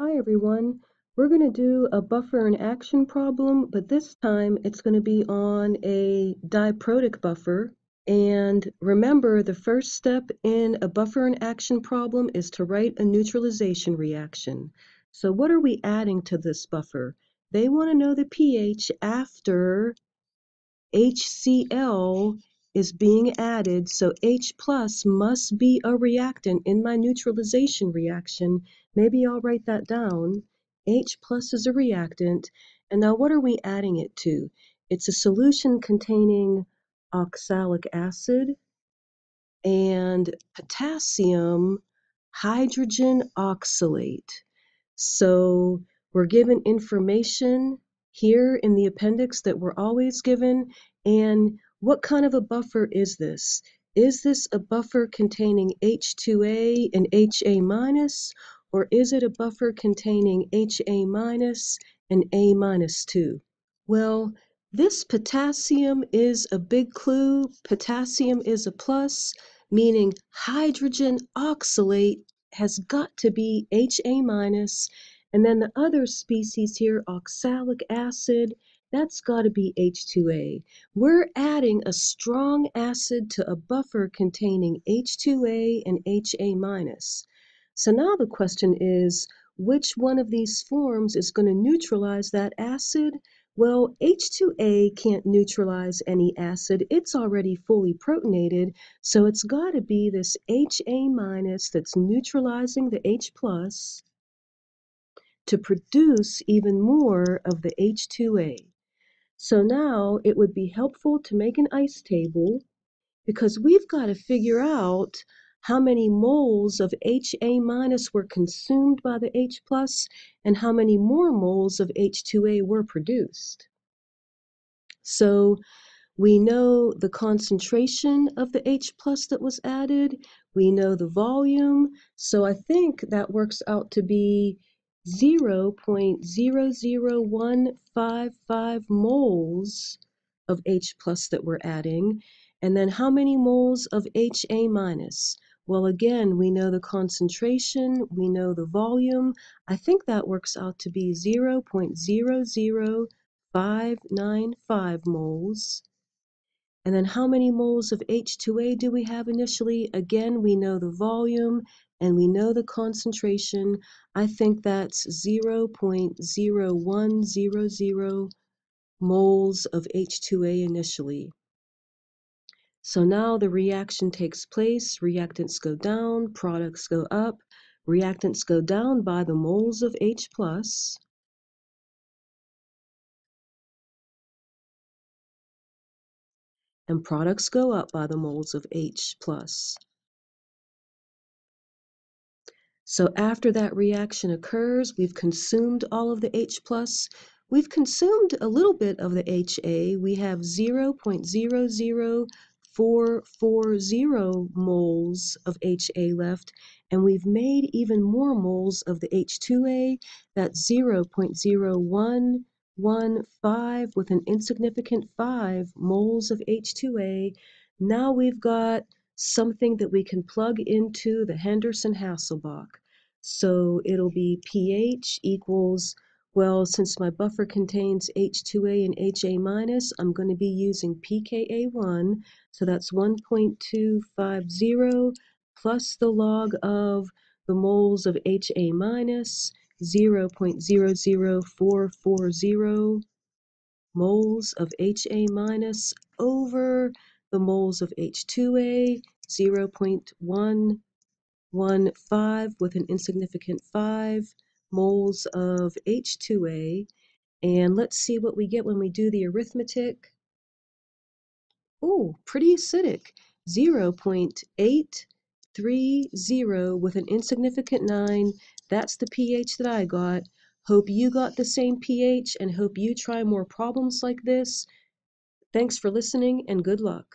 Hi everyone. We're going to do a buffer and action problem, but this time it's going to be on a diprotic buffer. And remember, the first step in a buffer and action problem is to write a neutralization reaction. So what are we adding to this buffer? They want to know the pH after HCl is being added, so H plus must be a reactant in my neutralization reaction. Maybe I'll write that down. H plus is a reactant. And now what are we adding it to? It's a solution containing oxalic acid and potassium hydrogen oxalate. So we're given information here in the appendix that we're always given. And what kind of a buffer is this? Is this a buffer containing H2A and HA minus, or is it a buffer containing HA minus and A minus 2? Well, this potassium is a big clue. Potassium is a plus, meaning hydrogen oxalate has got to be HA minus and then the other species here, oxalic acid, that's got to be H2A. We're adding a strong acid to a buffer containing H2A and HA. So now the question is, which one of these forms is going to neutralize that acid? Well, H2A can't neutralize any acid. It's already fully protonated, so it's got to be this HA that's neutralizing the H plus to produce even more of the H2A. So now it would be helpful to make an ice table because we've got to figure out how many moles of HA minus were consumed by the H plus and how many more moles of H2A were produced. So we know the concentration of the H plus that was added. We know the volume. So I think that works out to be 0.00155 moles of H plus that we're adding. And then how many moles of HA minus? Well, again, we know the concentration, we know the volume. I think that works out to be 0.00595 moles. And then how many moles of H2A do we have initially? Again, we know the volume and we know the concentration. I think that's 0.0100 moles of H2A initially. So now the reaction takes place, reactants go down, products go up, reactants go down by the moles of H+, plus, and products go up by the moles of H+. plus. So after that reaction occurs, we've consumed all of the H+. plus. We've consumed a little bit of the HA. We have 0.00440 moles of HA left, and we've made even more moles of the H2A. That's 0.0115 with an insignificant 5 moles of H2A. Now we've got something that we can plug into the Henderson-Hasselbalch. So it'll be pH equals, well, since my buffer contains H2A and HA minus, I'm going to be using pKa1. So that's 1.250 plus the log of the moles of HA minus, 0.00440 moles of HA minus over the moles of H2A, 0.115 with an insignificant 5 moles of H2A. And let's see what we get when we do the arithmetic. Oh, pretty acidic. 0.830 with an insignificant 9. That's the pH that I got. Hope you got the same pH and hope you try more problems like this. Thanks for listening and good luck.